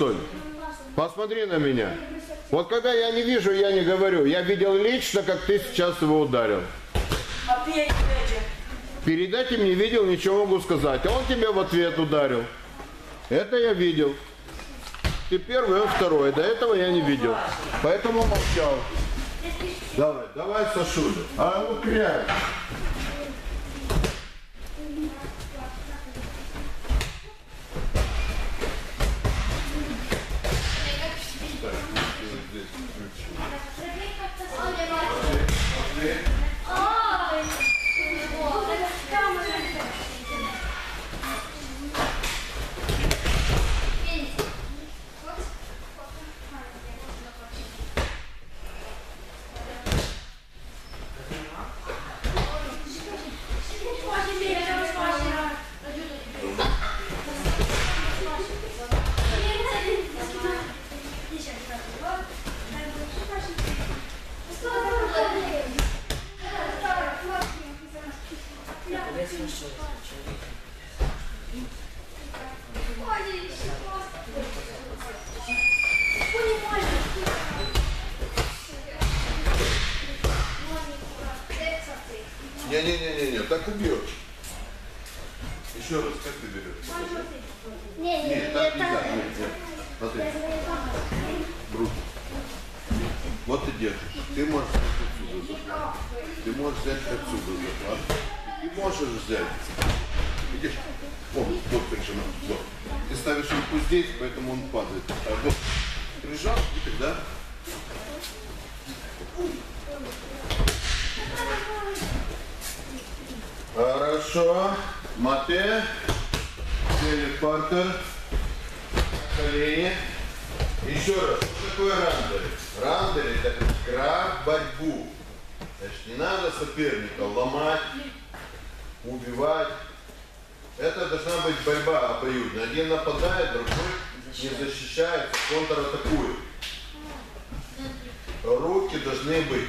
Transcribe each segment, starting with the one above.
что ли? Посмотри на меня. Вот когда я не вижу, я не говорю. Я видел лично, как ты сейчас его ударил. Перед этим не видел, ничего могу сказать. А он тебя в ответ ударил. Это я видел. Ты первый, он второй. До этого я не видел. Поэтому молчал. Давай, давай, Сашуля. А ну кряк. Не-не-не-не, так убьешь. Еще раз, как ты берешь? Не, не, Нет, так это... нельзя. Нет, нет. Смотри, в руки. Вот ты держишь. Ты можешь взять отсюда захват. Ты можешь взять отсюда захват. И можешь взять. Видишь? О, вот причина. Вот. Ты ставишь руку здесь, поэтому он падает. А вот прижал, и тогда Хорошо. Мате. Телепортер. Колени. Еще раз. Что такое рандери? Рандери это игра в борьбу. Значит, не надо соперника ломать, убивать. Это должна быть борьба обоюдная. Один нападает, другой не защищается, контратакует. Руки должны быть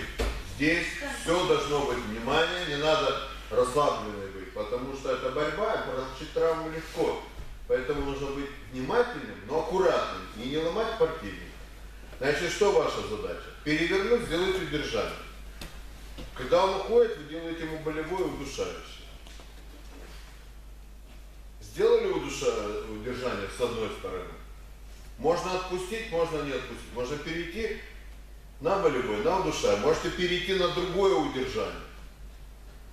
здесь, все должно быть внимание, не надо расслабленной быть, потому что это борьба, получить травму легко. Поэтому нужно быть внимательным, но аккуратным и не ломать противника. Значит, что ваша задача? Перевернуть, сделать удержание. Когда он уходит, вы делаете ему болевое удушающее. Сделали удуша... удержание с одной стороны. Можно отпустить, можно не отпустить. Можно перейти на болевой, на удушающее. Можете перейти на другое удержание.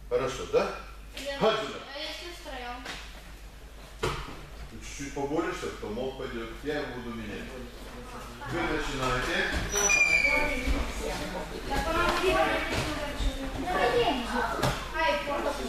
Хорошо, да? Хаджина, А если втроем? ты чуть-чуть поборешься, то мол пойдет. Я его буду менять. Вы начинаете. Ай, просто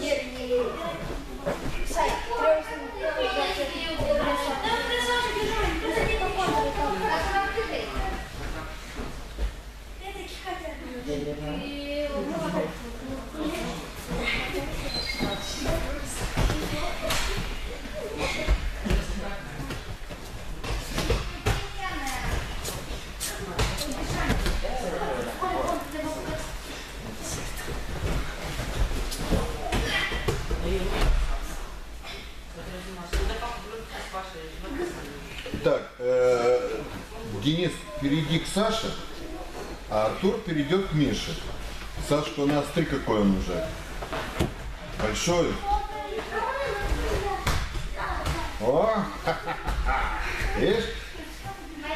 не... Сай, Так, э, Денис, перейди к Саше, а Артур перейдет к Мише. Сашка у нас ты какой он уже? Большой? О, видишь?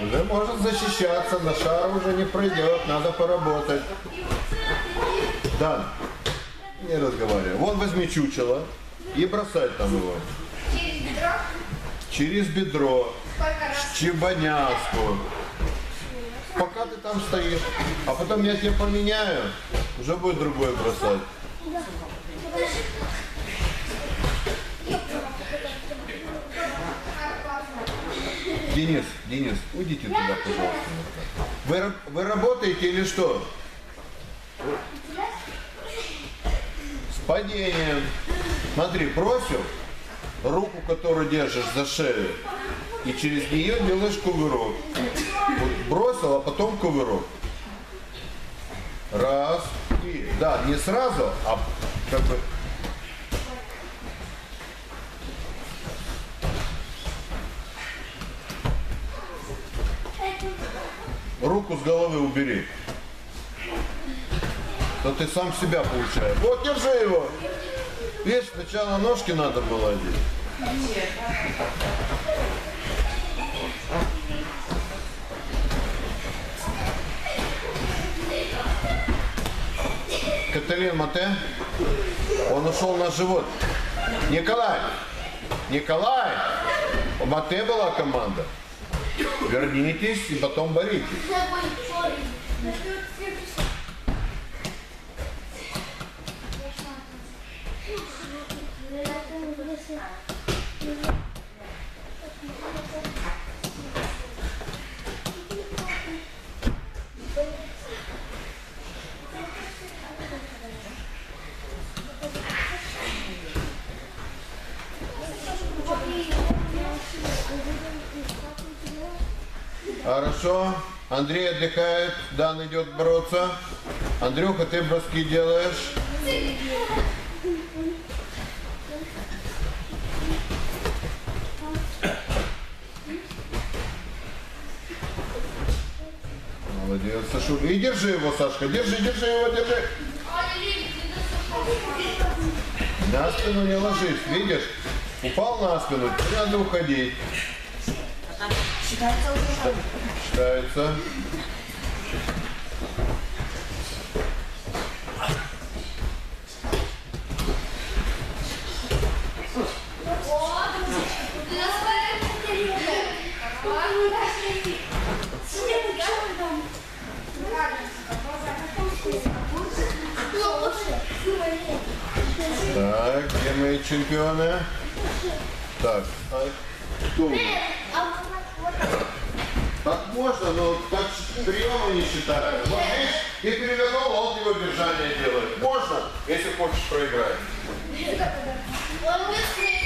Уже может защищаться, на шар уже не пройдет, надо поработать. Дан, не разговаривай. Вон возьми чучело и бросай там его. Через бедро? Через бедро? Чебаняску. Пока ты там стоишь. А потом я тебя поменяю, уже будет другой бросать. Денис, Денис, уйдите туда, пожалуйста. Вы, вы работаете или что? С падением. Смотри, бросил руку, которую держишь за шею, и через нее делаешь кувырок. Вот бросил, а потом кувырок. Раз, и, да, не сразу, а как бы руку с головы убери. То ты сам себя получаешь. Вот, держи его. Видишь, сначала ножки надо было одеть. Каталин Мате, он ушел на живот. Николай, Николай, у Мате была команда. Вернитесь и потом боритесь. Хорошо. Андрей отдыхает, Дан идет бороться. Андрюха, ты броски делаешь. Молодец, Сашу. И держи его, Сашка. Держи, держи его, держи. На спину не ложись, видишь? Упал на спину, тебе надо уходить. Считается. Так, где мои чемпионы? Так, а кто можно, но так приема не считают. Вот видишь, ты перевернул, а он его держание делает. Можно, если хочешь проиграть. Он быстрее,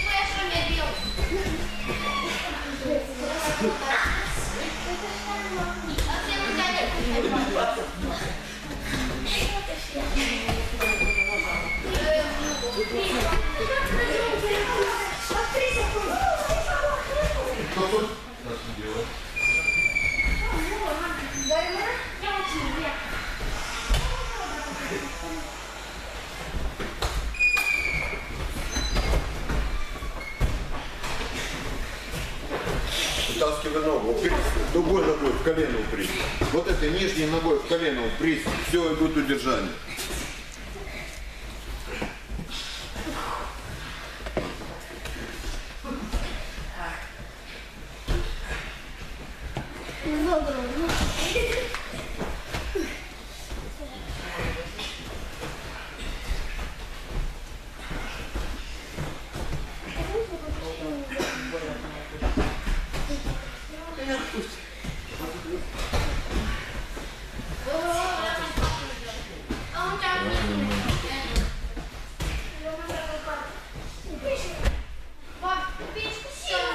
все взяли. Что тут? Что делать? Вытаскивай ногу, другой ногой в колено упрись. Вот этой нижней ногой в колено упрись, все, и будет удержание. А он там Пап, печку села.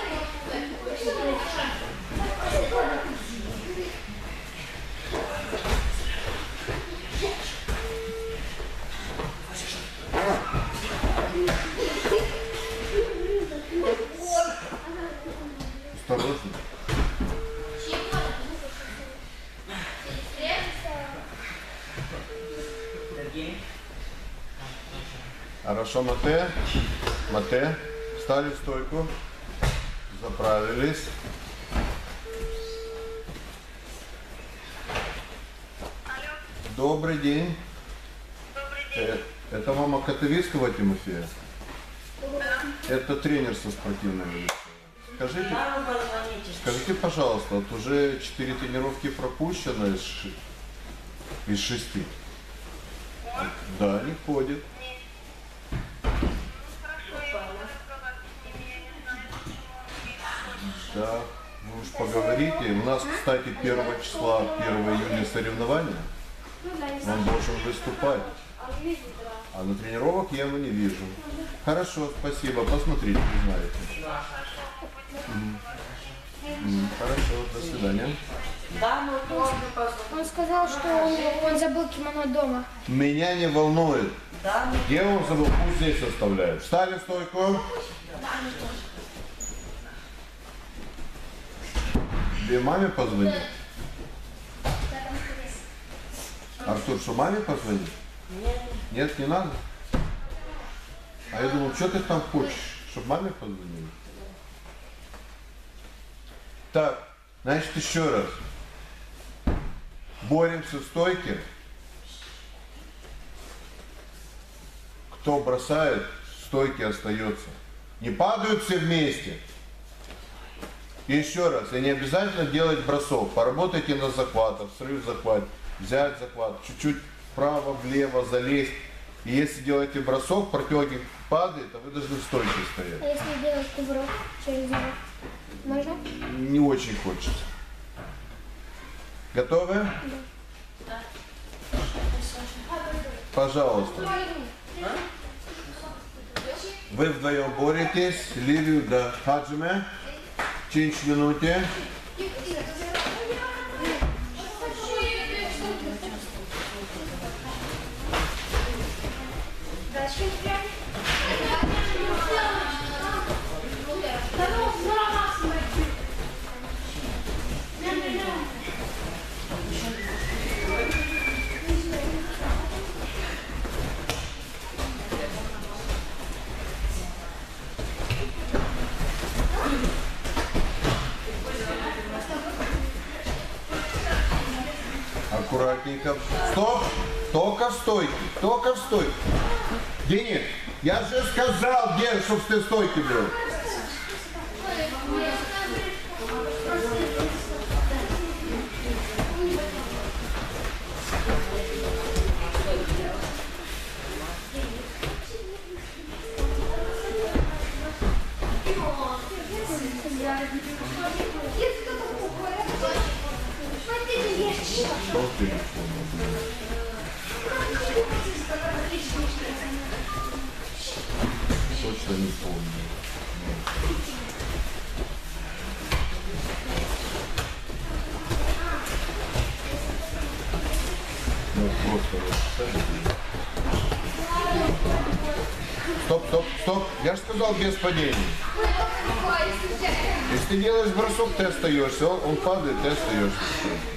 Осторожно. Хорошо, Мате. Мате. Встали в стойку. Заправились. Добрый день. Э, Это мама Котовицкого Тимофея? Это тренер со спортивной. Скажите, скажите, пожалуйста, вот уже четыре тренировки пропущено из, из шести. Да, не ходит. Да, вы уж поговорите. У нас, кстати, 1 числа, 1 июня соревнования. Он должен выступать. А на тренировок я его не вижу. Хорошо, спасибо. Посмотрите, узнаете. Хорошо, до свидания. Да. Он сказал, что он, он забыл кимоно дома. Меня не волнует. Да, Где он забыл, пусть здесь оставляют. Встали в стойку. Где маме позвонить? Артур, что маме позвонить? Нет. Нет, не надо? А я думал, что ты там хочешь? Чтобы маме позвонили? Так, значит, еще раз. Боремся в стойке. Кто бросает, в стойке остается. Не падают все вместе. И еще раз, и не обязательно делать бросок. Поработайте на захватах, срыв захват, взять захват, чуть-чуть вправо, влево, залезть. И если делаете бросок, противник падает, а вы должны в стойке А стоять. если делать кувырок через него? Можно? Не очень хочется. Готовы? Пожалуйста. Вы вдвоем боретесь. Ливию да Хаджиме. Gente, içinde ne стойке. Только в стойке. Денис, я же сказал, где, чтобы ты в стойке был. Точно не помню. Ну, просто Стоп, стоп, стоп. Я же сказал без падений. Если ты делаешь бросок, ты остаешься. Он падает, ты остаешься.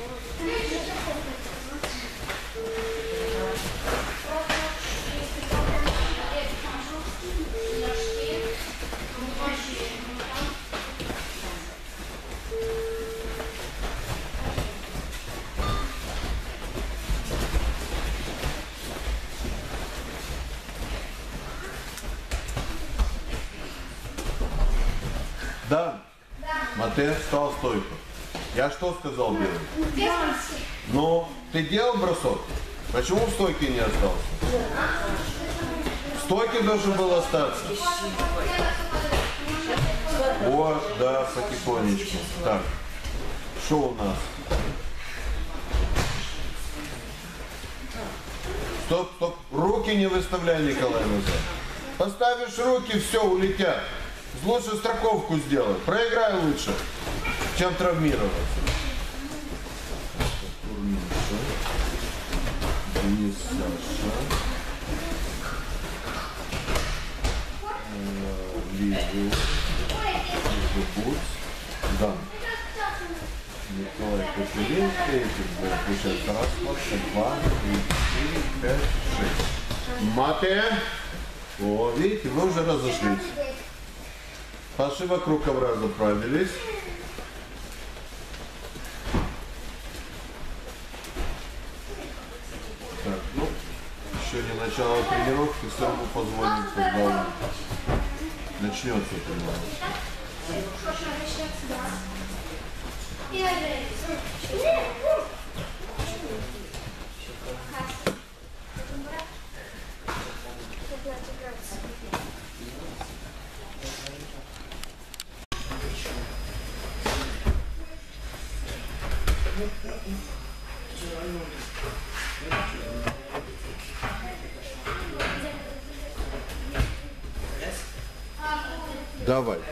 Я что сказал делать? Ну, ты делал бросок? Почему в стойке не остался? В стойке должен был остаться. Вот, да, потихонечку. Так, что у нас? Стоп, стоп. Руки не выставляй, Николай назад. Поставишь руки, все, улетят. Лучше страховку сделай. Проиграй лучше, чем травмироваться. Турниша. Денис Саша. Лизу. Лизу. Дан. Николай да, получается раз, два, три, четыре, пять, шесть. Мате. О, видите, вы уже разошлись. Паши вокруг ковра заправились. Так, ну, начало тренировки, все равно позвоним футболу. Начнется тренировка.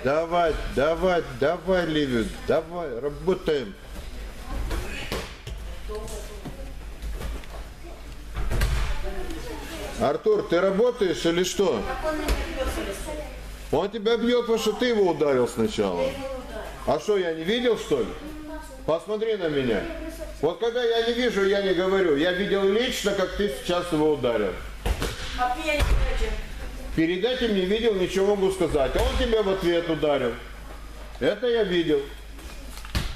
Давай, давай, давай, Ливию, давай, работаем. Артур, ты работаешь или что? Он тебя бьет, потому что ты его ударил сначала. А что, я не видел, что ли? Посмотри на меня. Вот когда я не вижу, я не говорю. Я видел лично, как ты сейчас его ударил. А. Перед этим не видел, ничего могу сказать. А он тебя в ответ ударил. Это я видел.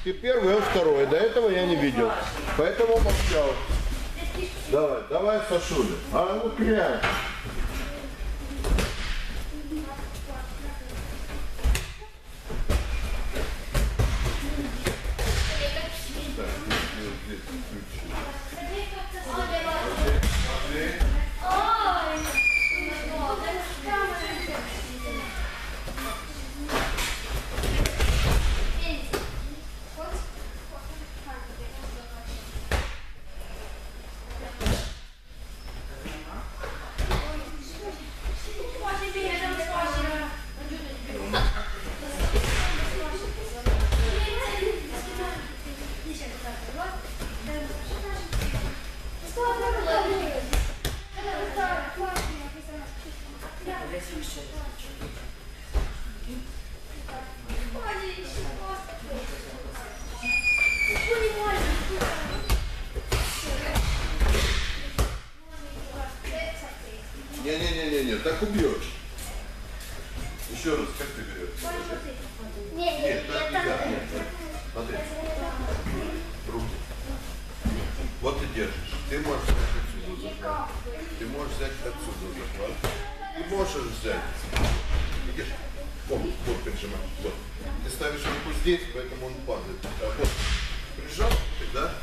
Ты первый, он второй. До этого я не видел. Поэтому молчал. Давай, давай, Сашуля. А ну кряк. Так убьешь. Еще раз, как ты берешь? Нет, Нет, так. Нет, так. Смотри. Руки. Вот ты держишь. Ты можешь взять отсюда зажать. Ты можешь взять отсюда захват. И можешь взять. Видишь? Вот, вот прижимай. Вот. Ты ставишь руку здесь, поэтому он падает. А вот прижал, тогда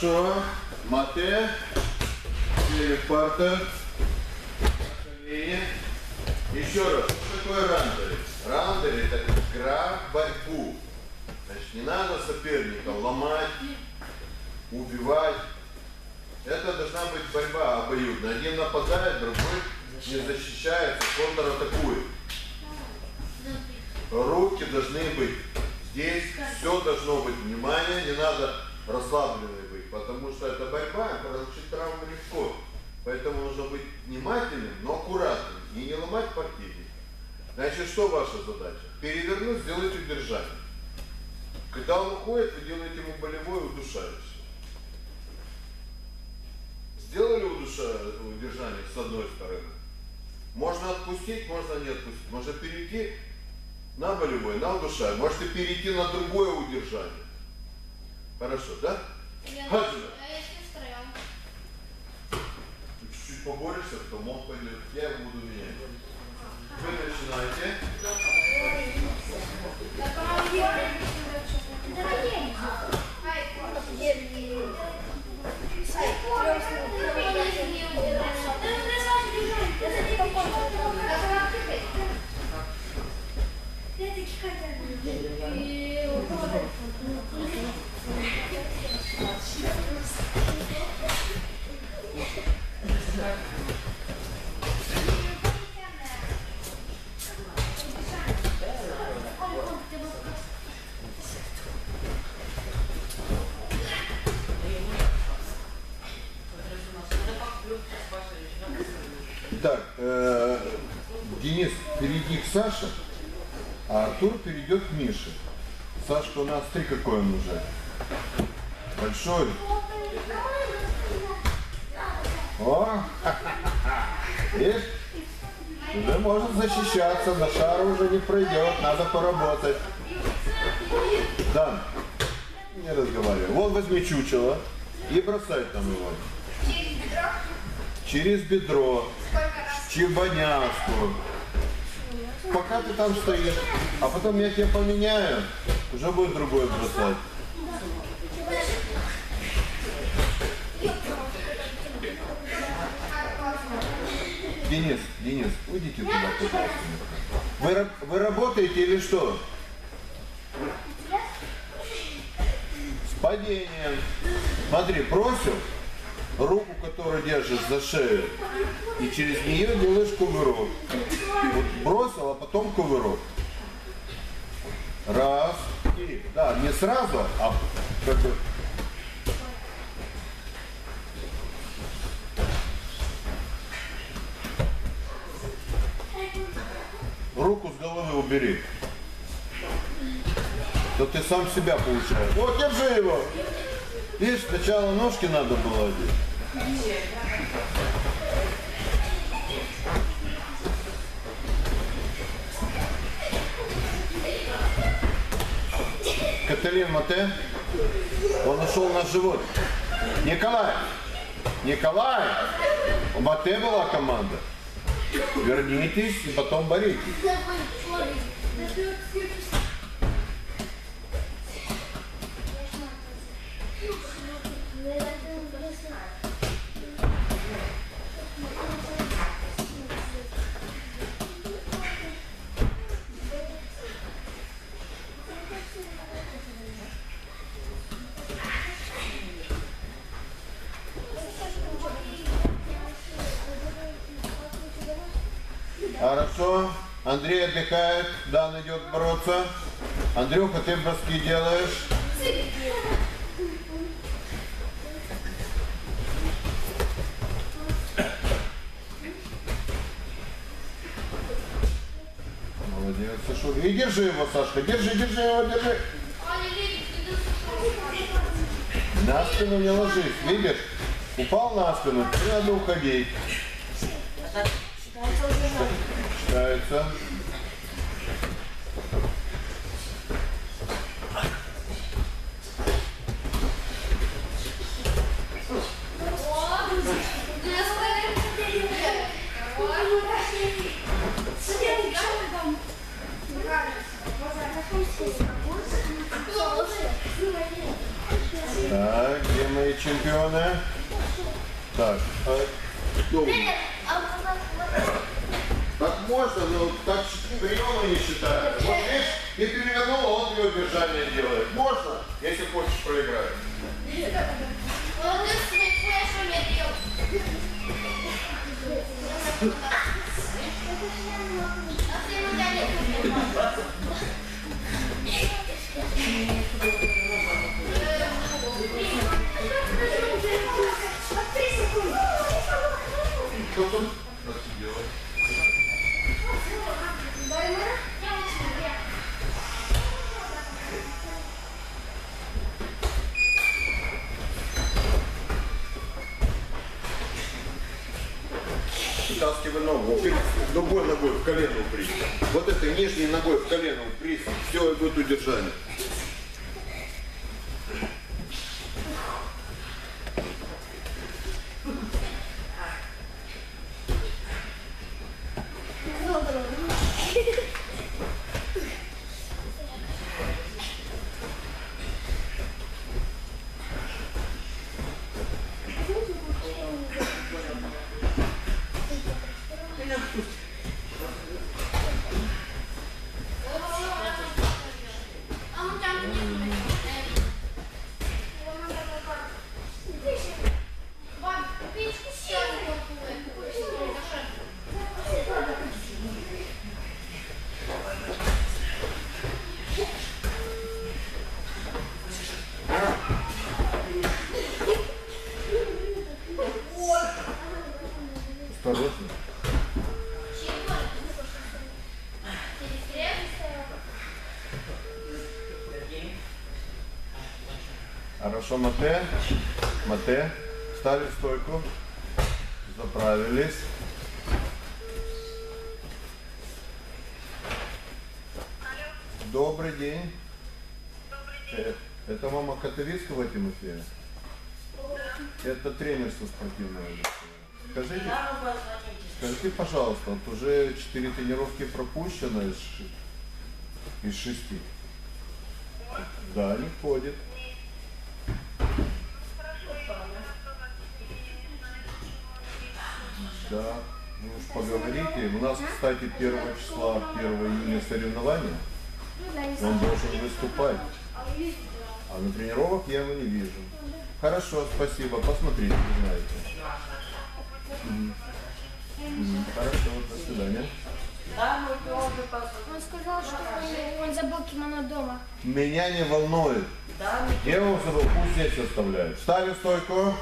Хорошо. Мате. Парта. Еще раз. Что такое рандери? Рандери это игра в борьбу. Значит, не надо соперника ломать, убивать. Это должна быть борьба обоюдная. Один нападает, другой не защищается, контратакует. Руки должны быть здесь, все должно быть внимание, не надо расслабленной быть, потому что это борьба, получить травму легко. Поэтому нужно быть внимательным, но аккуратным и не ломать противника. Значит, что ваша задача? Перевернуть, сделать удержание. Когда он уходит, вы делаете ему болевое удушающее. Сделали удуша- удержание с одной стороны. Можно отпустить, можно не отпустить. Можно перейти на болевой, на удушающее. Можете перейти на другое удержание. Хорошо, да? Хаджина, А чуть-чуть поборешься, то мог пойдет. Я его буду менять. Вы начинаете. Так, э, Денис, перейди к Саше, а Артур перейдет к Мише. Сашка у нас три какой он уже? Большой. О, видишь? Уже может защищаться, на шар уже не пройдет, надо поработать. Дан, не разговаривай. Вот возьми чучело и бросай там его. Через бедро. Чебанявку. Пока ты там стоишь. А потом я тебя поменяю, уже будет другой бросать. Денис, Денис, уйдите туда, пожалуйста. Вы, вы работаете или что? С падением. Смотри, бросил, руку, которую держишь за шею, и через нее делаешь кувырок. Вот бросил, а потом кувырок. Раз. И, да, не сразу, а как бы руку с головы убери. То ты сам себя получаешь. Вот, держи его. Видишь, сначала ножки надо было одеть. Каталин Мате, он ушел на живот. Николай, Николай, у Мате была команда. Вернитесь и потом боритесь. Хорошо. Андрей отдыхает, Дан идет бороться. Андрюха, ты броски делаешь. Молодец, Сашу. И держи его, Сашка, держи, держи его, держи. На спину не ложись, видишь? Упал на спину, тебе надо уходить. Считается. Так, где мои чемпионы? Так, а, кто у меня? Так можно, но так приемы не считают. Вот видишь, ты перевернул, а он тебе удержание делает. Можно, если хочешь проиграть тут? Что ты делаешь? Вытаскивай ногу. Ты другой ногой в колено упрись. Вот этой нижней ногой в колено упрись. Все, и будет удержание. Осторожно. Хорошо, Мате. Мате. Встали в стойку. Заправились. Добрый день. Э, Это мама Котовицкого Тимофея? Это тренерство спортивное. Скажите, скажите, пожалуйста, вот уже четыре тренировки пропущено из, из шести. Да, не ходит. Да, ну уж поговорите. У нас, кстати, 1 числа, 1 июня соревнования. Он должен выступать. А на тренировок я его не вижу. Хорошо, спасибо. Посмотрите, вы знаете. Хорошо, до свидания. Он сказал, что он, он забыл кимоно дома. Меня не волнует. Я его забыл, пусть здесь оставляют. Ставим стойку.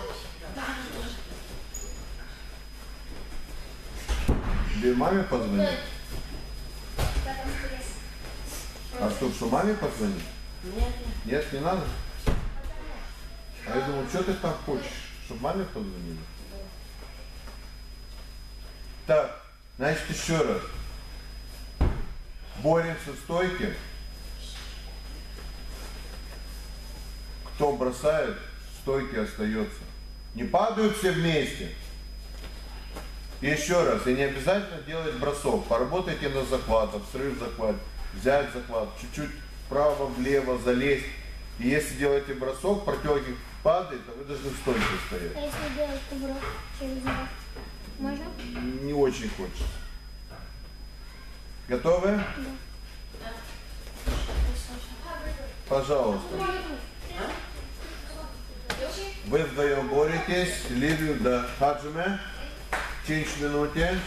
Тебе маме позвонить? А что, что маме позвонить? Нет, Нет, не надо? А я думал, что ты там хочешь? Чтобы маме позвонили? Так, значит еще раз. Боремся в стойке. Кто бросает, в стойке остается. Не падают все вместе. И еще раз, и не обязательно делать бросок. Поработайте на захватах, срыв захват, взять захват, чуть-чуть вправо-влево залезть. И если делаете бросок, противник падает, то вы должны в стойке стоять. А если делать кувырок через него? Можно? Не очень хочется. Готовы? Пожалуйста. Вы вдвоем боретесь. Ливию да Хаджиме. 5 minute.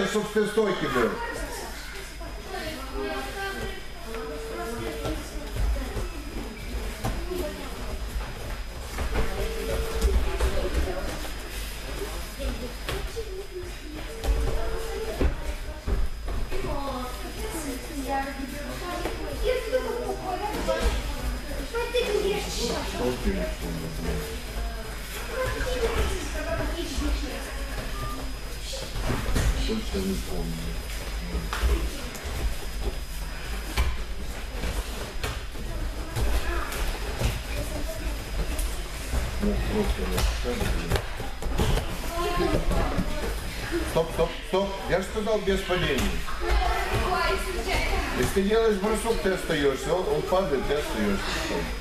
Сказал, где, чтобы ты в стойке был. Стойки. Точно не помню. Ну. Стоп, стоп, стоп. Я же сказал без падения. Если ты делаешь бросок, ты остаешься. Он, он падает, ты остаешься.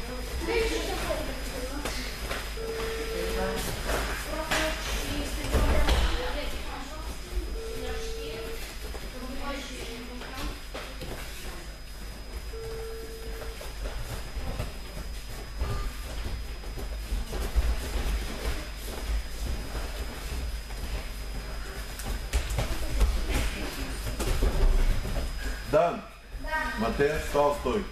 Дан, Матея встал в стойку.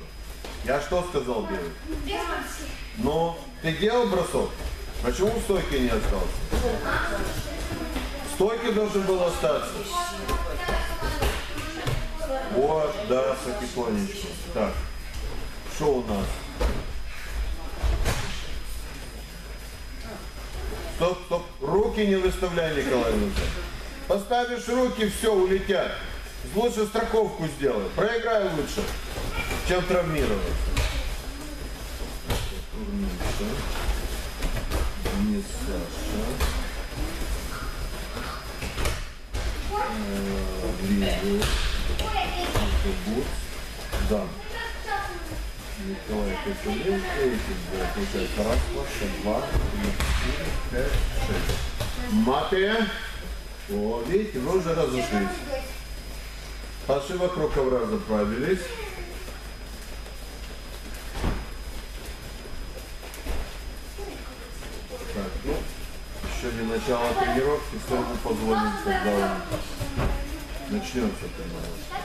Я что сказал делать? Ну, ты делал бросок? Почему в стойке не остался? В стойке должен был остаться. Вот, да, потихонечку. Так, что у нас? Стоп, стоп, руки не выставляй, Николай Иванович. Поставишь руки, все, улетят. Лучше страховку сделай. Проиграй лучше, чем травмироваться. Не Саша. Э, Лизу. Да. Николай два. Получается раз, два, три, четыре, пять, шесть. Матея. О, видите, вы уже разошлись. Пасы вокруг ковра заправились. Так, ну, еще не начало тренировки, столько позвоним, когда он начнется тренировка.